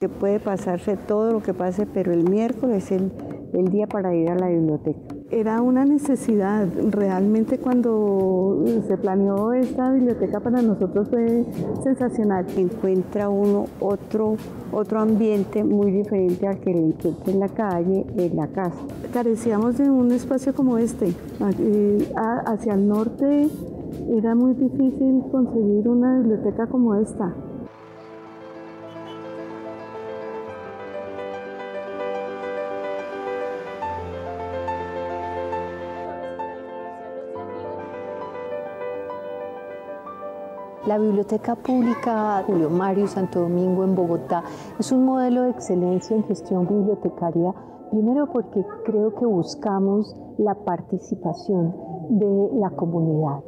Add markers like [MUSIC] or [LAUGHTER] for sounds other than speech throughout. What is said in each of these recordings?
Que puede pasarse todo lo que pase, pero el miércoles es el, el día para ir a la biblioteca. Era una necesidad, realmente cuando se planeó esta biblioteca para nosotros fue sensacional. Encuentra uno otro, otro ambiente muy diferente al que le encuentra en la calle, en la casa. Carecíamos de un espacio como este. Hacia el norte era muy difícil conseguir una biblioteca como esta. La Biblioteca Pública Julio Mario Santo Domingo en Bogotá es un modelo de excelencia en gestión bibliotecaria, primero porque creo que buscamos la participación de la comunidad.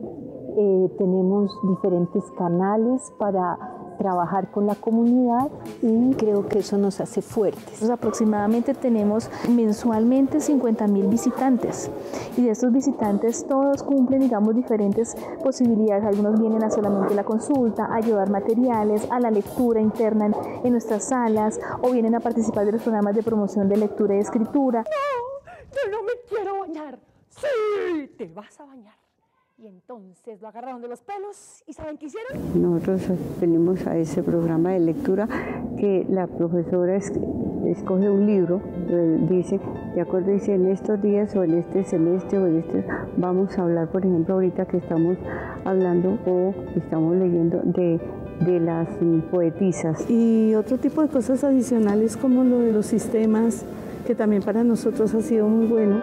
Eh, tenemos diferentes canales para trabajar con la comunidad y creo que eso nos hace fuertes. aproximadamente tenemos mensualmente 50 mil visitantes y de estos visitantes todos cumplen, digamos, diferentes posibilidades. Algunos vienen a solamente la consulta, a llevar materiales, a la lectura interna en, en nuestras salas o vienen a participar de los programas de promoción de lectura y escritura. No, yo no me quiero bañar. Sí, te vas a bañar. Y entonces lo agarraron de los pelos y ¿saben qué hicieron? Nosotros venimos a ese programa de lectura que la profesora escoge un libro, eh, dice, de acuerdo, dice en estos días o en este semestre o en este, vamos a hablar, por ejemplo, ahorita que estamos hablando o estamos leyendo de de las poetisas. Y otro tipo de cosas adicionales como lo de los sistemas, que también para nosotros ha sido muy bueno.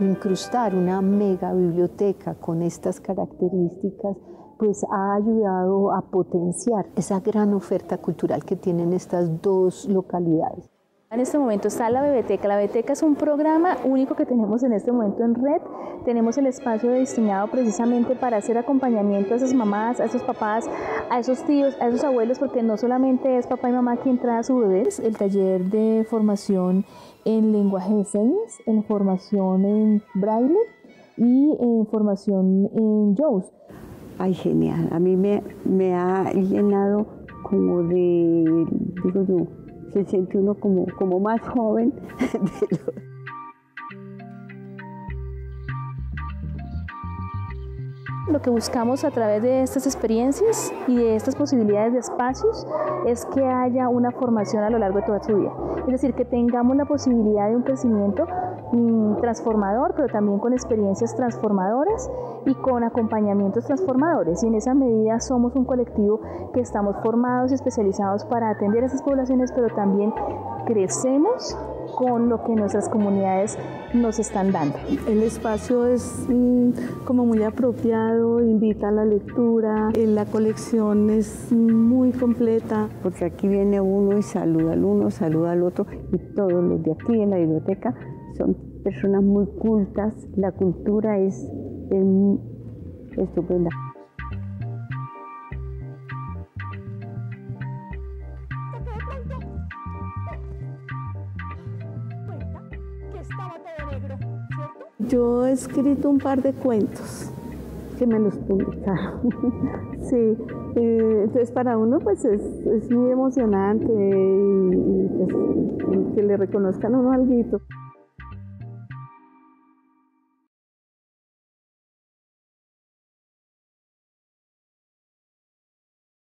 Incrustar una mega biblioteca con estas características pues ha ayudado a potenciar esa gran oferta cultural que tienen estas dos localidades. En este momento está la Biblioteca. La Biblioteca es un programa único que tenemos en este momento en red. Tenemos el espacio destinado precisamente para hacer acompañamiento a esas mamás, a esos papás, a esos tíos, a esos abuelos, porque no solamente es papá y mamá quien trae a su bebé. El taller de formación en lenguaje de señas, en formación en braille y en formación en JAWS. Ay, genial. A mí me, me ha llenado como de, digo yo, se siente uno como, como más joven [LAUGHS] de lo, Lo que buscamos a través de estas experiencias y de estas posibilidades de espacios es que haya una formación a lo largo de toda su vida. Es decir, que tengamos la posibilidad de un crecimiento mm, transformador, pero también con experiencias transformadoras y con acompañamientos transformadores. Y en esa medida somos un colectivo que estamos formados y especializados para atender a esas poblaciones, pero también crecemos con lo que nuestras comunidades nos están dando. El espacio es mm, como muy apropiado, invita a la lectura, eh, la colección es muy completa. Porque aquí viene uno y saluda al uno, saluda al otro y todos los de aquí en la biblioteca son personas muy cultas, la cultura es, es estupenda. Yo he escrito un par de cuentos que me los publicaron. [LAUGHS] sí, eh, entonces para uno pues es, es muy emocionante y, pues, que le reconozcan a uno algo.